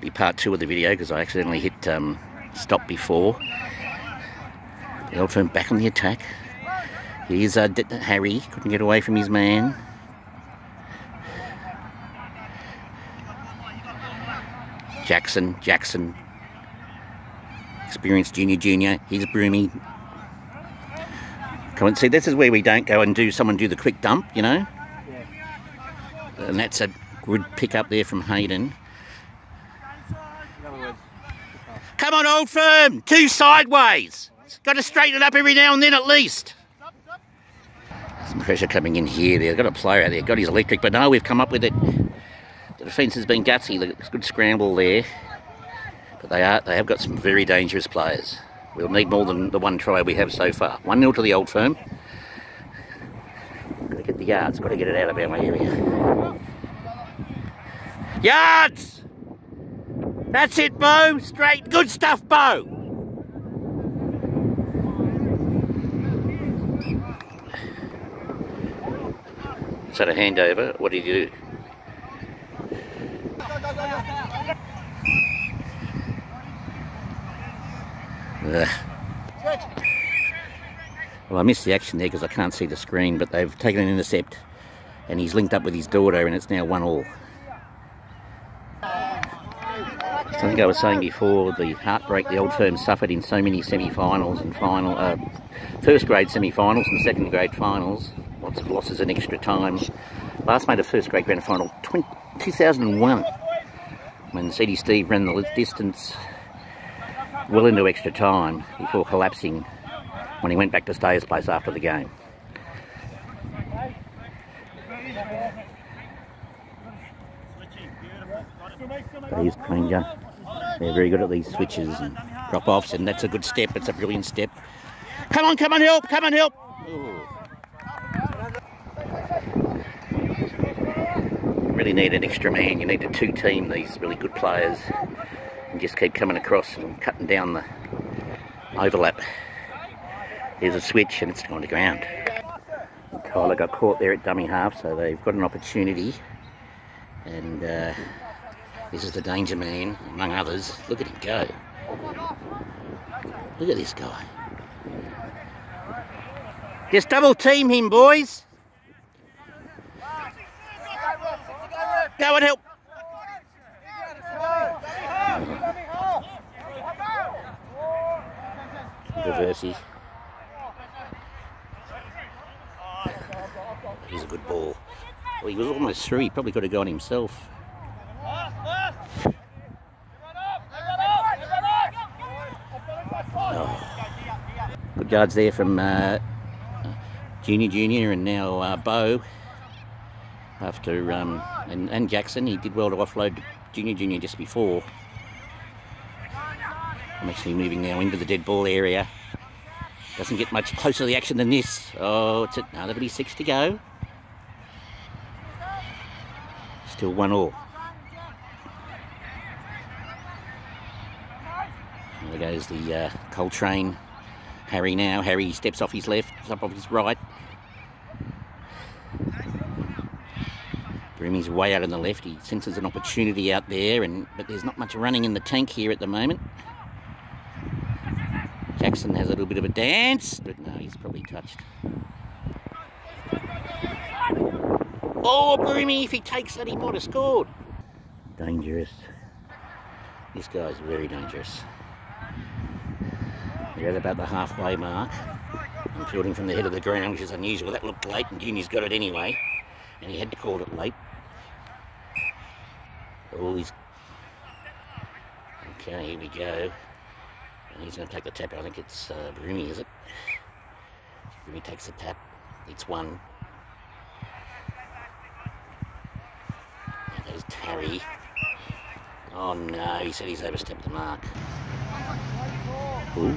be part two of the video because I accidentally hit um, stop before. The old firm back on the attack. Here's uh, Harry, couldn't get away from his man. Jackson, Jackson, experienced junior junior, he's Broomy. Come on, see this is where we don't go and do someone do the quick dump, you know? Yeah. And that's a good pick up there from Hayden. Come on, old firm, two sideways. Got to straighten it up every now and then at least. Some pressure coming in here. They've got a player out there, got his electric, but no, we've come up with it. The defence has been gutsy. Good scramble there. But they are they have got some very dangerous players. We'll need more than the one try we have so far. 1 0 to the old firm. Got to get the yards, got to get it out of our area. Yards! That's it, Bo. Straight. Good stuff, Bo. Is that a handover? What did you do? Well, I missed the action there because I can't see the screen, but they've taken an intercept and he's linked up with his daughter and it's now one all. I think I was saying before the heartbreak the old firm suffered in so many semi-finals and final, uh, first grade semi-finals and second grade finals. Lots of losses in extra time. Last made a first grade grand final 20, 2001 when CD Steve ran the distance well into extra time before collapsing when he went back to Stayers Place after the game. Here's Granger. They're very good at these switches and drop-offs, and that's a good step. It's a brilliant step. Come on, come on, help! Come on, help! Ooh. Really need an extra man. You need a two-team these really good players, and just keep coming across and cutting down the overlap. There's a switch, and it's gone to ground. Tyler got caught there at dummy half, so they've got an opportunity, and. Uh, this is the danger man, among others. Look at him go. Look at this guy. Just double team him, boys. Go and help. Controversy. He's a good ball. Well, he was almost through. He probably could have gone himself. Good yards there from uh, Junior Junior and now uh, Bo. After um, and, and Jackson, he did well to offload Junior Junior just before. I'm actually moving now into the dead ball area. Doesn't get much closer to the action than this. Oh, it's a, no, that'll be six to go. Still one all. There goes the uh, Coltrane Harry now. Harry steps off his left, up off his right. Broomy's way out on the left. He senses an opportunity out there, and but there's not much running in the tank here at the moment. Jackson has a little bit of a dance, but no, he's probably touched. Oh, Broomy, if he takes that, he might have scored. Dangerous. This guy's very dangerous. We're at about the halfway mark. I'm fielding from the head of the ground, which is unusual. That looked late, and Junior's got it anyway. And he had to call it late. Oh, he's... Okay, here we go. And he's going to take the tap. I think it's uh, Broomy, is it? Broomy takes the tap. It's one. There goes Tarry. Oh no, he said he's overstepped the mark. Ooh.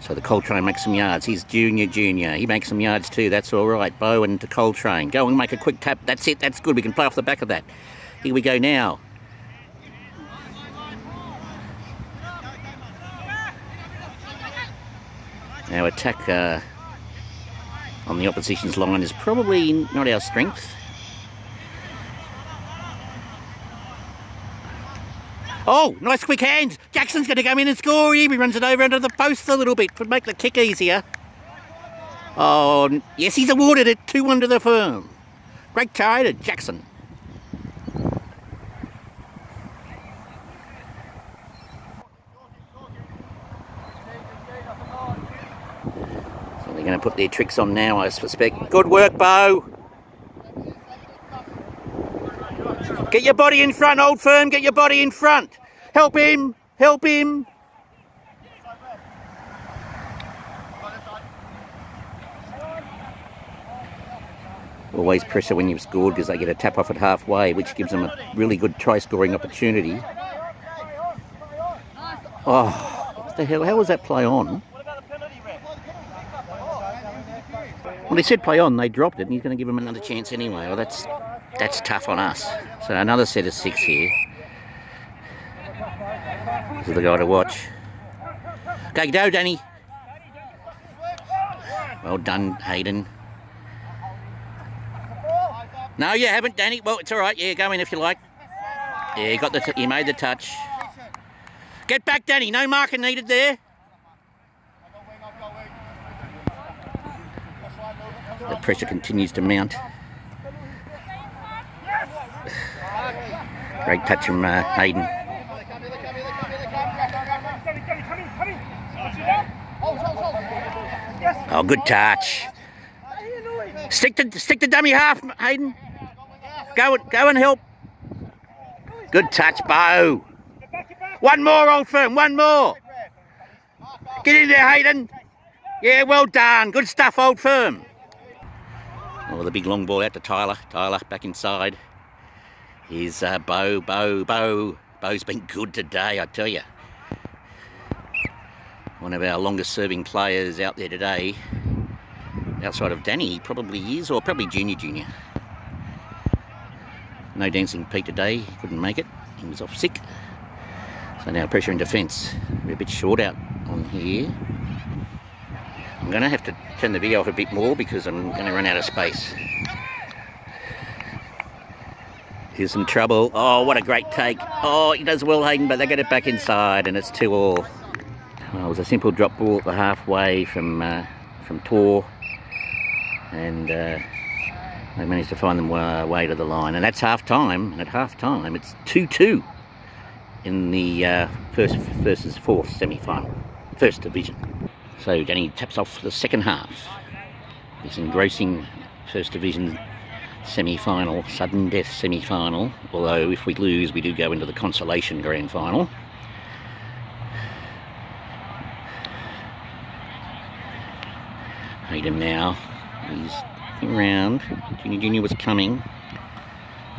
So the Coltrane makes some yards. He's junior, junior. He makes some yards too. That's all right. Bowen to Coltrane. Go and make a quick tap. That's it. That's good. We can play off the back of that. Here we go now. Our attack uh, on the opposition's line is probably not our strength. Oh, nice quick hands. Jackson's going to come in and score here. He runs it over under the post a little bit to make the kick easier. Oh, yes, he's awarded it. Two under the firm. Great try to Jackson. So they're going to put their tricks on now, I suspect. Good work, Bo. Get your body in front, old firm. Get your body in front. Help him. Help him. Always pressure when you've scored because they get a tap off at halfway, which gives them a really good try scoring opportunity. Oh, what the hell? How was that play on? Well, they said play on, they dropped it, and he's going to give them another chance anyway. Well, that's that's tough on us. So another set of six here. This is the guy to watch. Go, go, Danny. Well done, Hayden. No, you haven't, Danny. Well, it's all right. Yeah, go in if you like. Yeah, you got the. you made the touch. Get back, Danny. No marker needed there. The pressure continues to mount. Great touch from uh, Hayden. Oh, good touch. Stick the stick the dummy half, Hayden. Go go and help. Good touch, Bo. One more, old firm. One more. Get in there, Hayden. Yeah, well done. Good stuff, old firm. Oh, the big long ball out to Tyler. Tyler back inside. Here's uh, Bo, Bo, Bo. Bo's been good today, I tell you. One of our longest serving players out there today. Outside of Danny, probably is, or probably Junior Junior. No Dancing Pete today, couldn't make it. He was off sick. So now pressure in defence. We're a bit short out on here. I'm going to have to turn the video off a bit more because I'm going to run out of space. Here's some trouble. Oh, what a great take. Oh, he does well, Hayden, but they get it back inside and it's two all. Well, it was a simple drop ball at the halfway from uh, from Tor. And uh, they managed to find them way to the line. And that's half time. And at half time, it's 2-2 in the uh, first versus fourth semi-final. First division. So Danny taps off the second half. This engrossing First Division semi-final, sudden death semi-final. Although if we lose, we do go into the consolation grand final. Hayden now. He's around. Junior Junior was coming.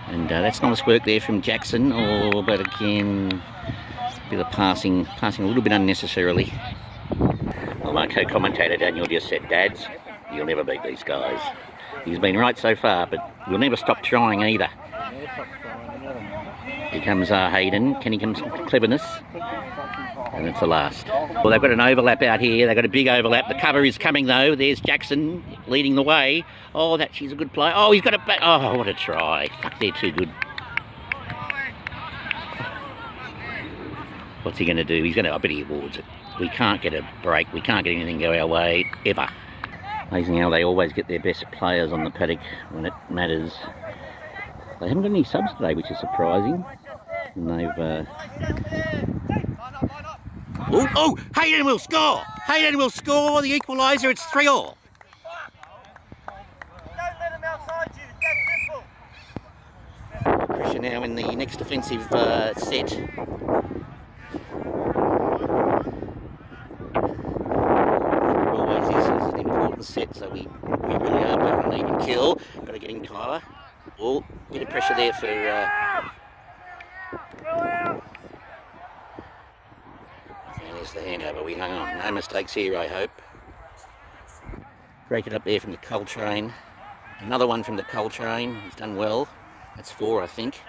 And uh, that's nice work there from Jackson. Oh, but again, a bit of passing, passing a little bit unnecessarily. Well, my co-commentator Daniel just said, Dads, you'll never beat these guys. He's been right so far, but we'll never stop trying either. Here comes uh, Hayden. Can he come cleverness? And it's the last. Well, they've got an overlap out here. They've got a big overlap. The cover is coming though. There's Jackson leading the way. Oh, that she's a good player. Oh, he's got a back. Oh, what a try. Fuck, they're too good. What's he going to do? He's going to, I bet he awards it. We can't get a break. We can't get anything go our way, ever. Amazing how they always get their best players on the paddock when it matters. They haven't got any subs today, which is surprising. And they've... Uh... Oh, oh, Hayden will score! Hayden will score the equaliser. It's 3 all. Pressure now in the next defensive uh, set. set, so we, we really are back on even kill. Got to get in Tyler. Oh, bit of pressure there for... Uh... There's the handover. We hung on. No mistakes here, I hope. Break it up there from the Coltrane. Another one from the Coltrane. He's done well. That's four, I think.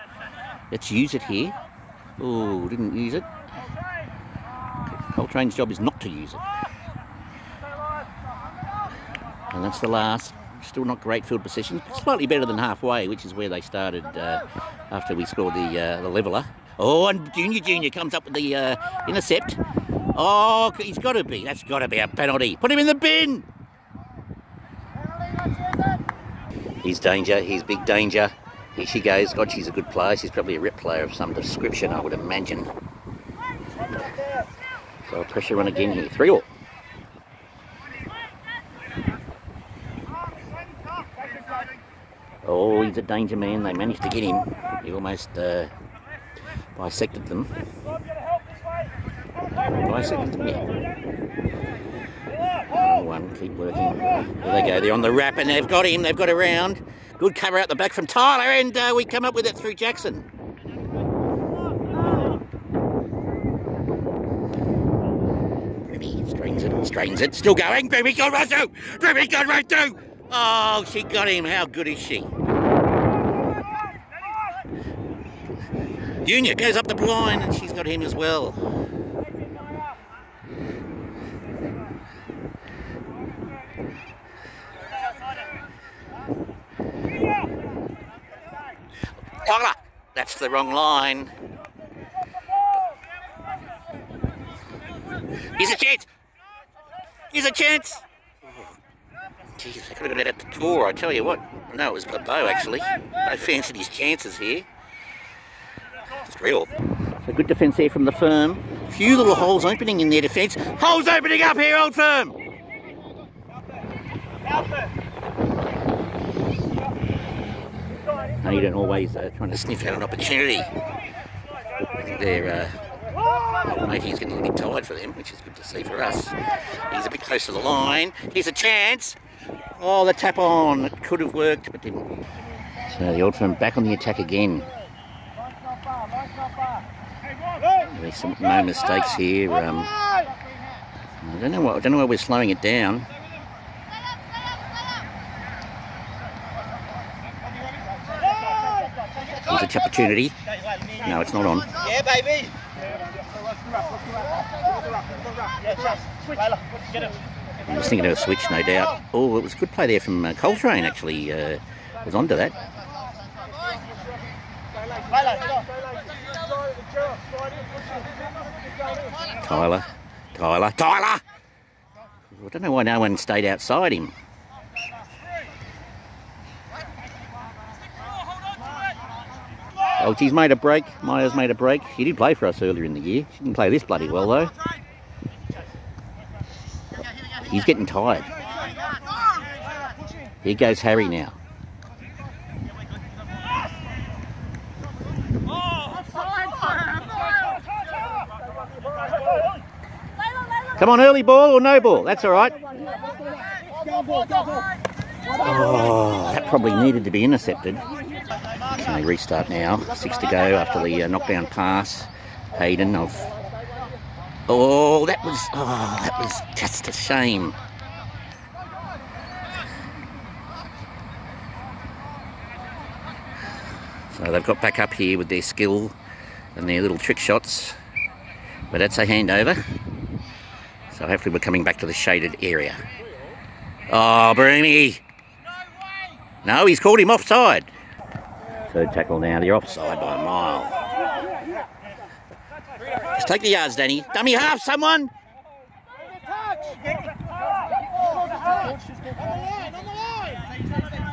Let's use it here. Oh, didn't use it. Coltrane's job is not to use it. And that's the last. Still not great field position. Slightly better than halfway, which is where they started uh, after we scored the, uh, the leveller. Oh, and Junior Junior comes up with the uh, intercept. Oh, he's got to be. That's got to be a penalty. Put him in the bin. He's danger. He's big danger. Here she goes. God, she's a good player. She's probably a rep player of some description, I would imagine. So pressure on again here. Three all. Oh, he's a danger man. They managed to get him. He almost uh, bisected them. Bisected them, yeah. One, keep working. There they go. They're on the wrap and they've got him. They've got around. Good cover out the back from Tyler and uh, we come up with it through Jackson. Strains it, strains it. Still going. Grimmy got right through. Grimmy got right through. Oh, she got him. How good is she? Junior goes up the blind and she's got him as well. That's the wrong line. Here's a chance. Here's a chance. Jeez, I could have got it at the door, I tell you what. No, it was Bo actually. I fancied his chances here. It's real. A good defence here from the firm. A few little holes opening in their defence. Holes opening up here, old firm! No, you don't always uh, trying to sniff out an opportunity. They're uh, Matey's getting a bit tired for them, which is good to see for us. He's a bit close to the line. Here's a chance. Oh, the tap on. It could have worked, but didn't. So the old firm back on the attack again. There's some no mistakes here. Um, I don't know what. I don't know why we're slowing it down. There's a opportunity. No, it's not on. Yeah, baby. I was thinking of a switch, no doubt. Oh, it was a good play there from uh, Coltrane, actually. Uh, was onto that. Tyler. Tyler. Tyler! I don't know why no one stayed outside him. Oh, she's made a break. Maya's made a break. She did play for us earlier in the year. She didn't play this bloody well, though. He's getting tired. Here goes Harry now. Come on, early ball or no ball? That's all right. Oh, that probably needed to be intercepted. They restart now. Six to go after the uh, knockdown pass. Hayden of. Oh, that was. Oh, that was just a shame. So they've got back up here with their skill and their little trick shots. But that's a handover. So hopefully we're coming back to the shaded area. Oh, Broomy! No, he's called him offside. Third tackle now, you're offside by a mile. Just take the yards, Danny. Dummy half, someone!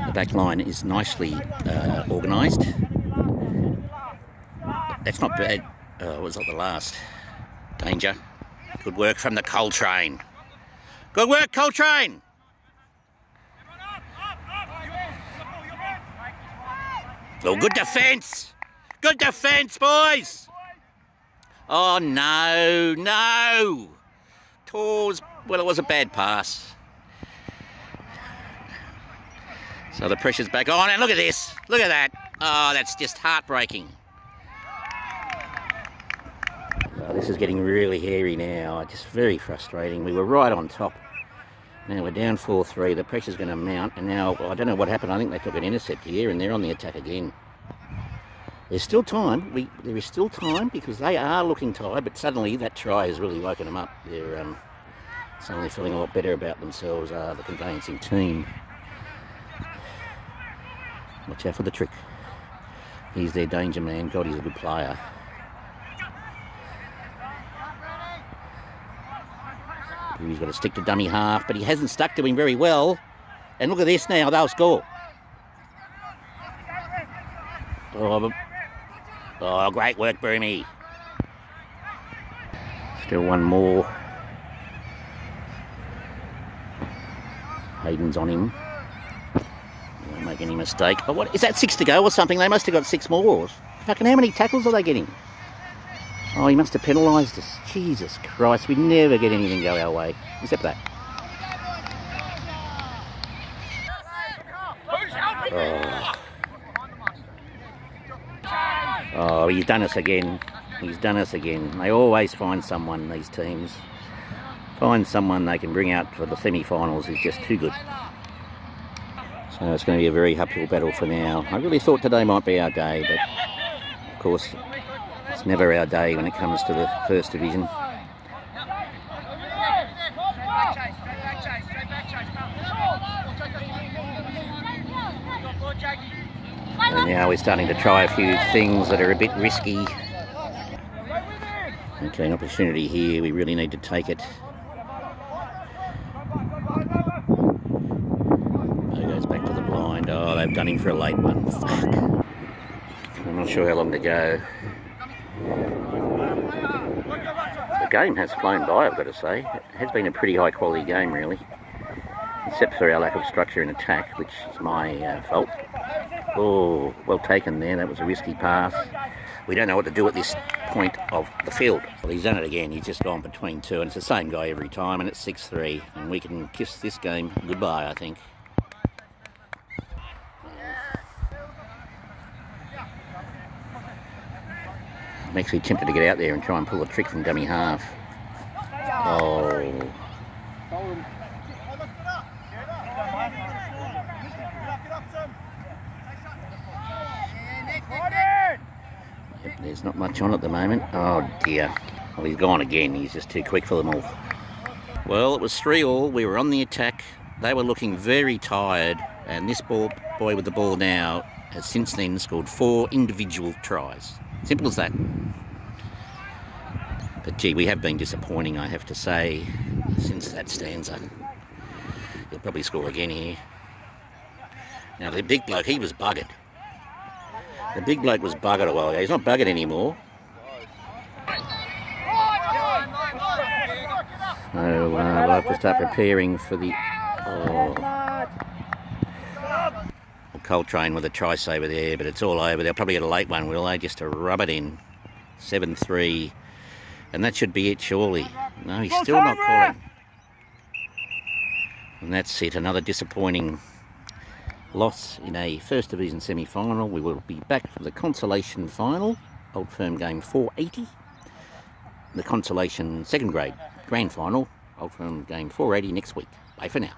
The back line is nicely uh, organised. That's not bad. Oh, was that the last? Danger. Good work from the Coltrane. Good work, Coltrane! Oh, good defence! Good defence, boys! Oh, no, no! Tors, well, it was a bad pass. So the pressure's back on, and look at this. Look at that. Oh, that's just heartbreaking. Oh, this is getting really hairy now. Just very frustrating. We were right on top. Now we're down 4-3. The pressure's going to mount. And now, I don't know what happened. I think they took an intercept here and they're on the attack again. There's still time. We, there is still time because they are looking tired. But suddenly that try has really woken them up. They're um, suddenly feeling a lot better about themselves, uh, the conveyancing team. Watch out for the trick. He's their danger man. God, he's a good player. He's got to stick to dummy half, but he hasn't stuck to him very well. And look at this now, they'll score. Oh, oh great work, Broomy. Still one more. Hayden's on him. Don't make any mistake. But what is that six to go or something? They must have got six more. Wars. Fucking how many tackles are they getting? Oh, he must have penalised us. Jesus Christ, we never get anything go our way. Except that. Oh. oh, he's done us again. He's done us again. They always find someone, these teams. Find someone they can bring out for the semi-finals is just too good. So it's going to be a very uphill battle for now. I really thought today might be our day, but of course never our day when it comes to the First Division. And now we're starting to try a few things that are a bit risky. Okay, an opportunity here. We really need to take it. Oh, goes back to the blind. Oh, they've done him for a late one. Fuck. I'm not sure how long to go. The game has flown by, I've got to say. It has been a pretty high quality game, really. Except for our lack of structure in attack, which is my uh, fault. Oh, well taken there. That was a risky pass. We don't know what to do at this point of the field. Well, he's done it again. He's just gone between two, and it's the same guy every time, and it's 6-3. And we can kiss this game goodbye, I think. I'm actually tempted to get out there and try and pull a trick from dummy half. Oh. There's not much on at the moment. Oh dear. Well, he's gone again. He's just too quick for them all. Well, it was 3 all. We were on the attack. They were looking very tired. And this ball, boy with the ball now has since then scored four individual tries. Simple as that. But gee, we have been disappointing, I have to say, since that stanza. He'll probably score again here. Now, the big bloke, he was buggered. The big bloke was buggered a while ago. He's not buggered anymore. So uh, we'll have to start preparing for the... Oh. Coltrane with a try saver there, but it's all over. They'll probably get a late one, will they? Just to rub it in. 7-3. And that should be it, surely. No, he's still not calling. And that's it. Another disappointing loss in a First Division semi-final. We will be back for the consolation final, Old Firm Game 480. The consolation second grade grand final, Old Firm Game 480 next week. Bye for now.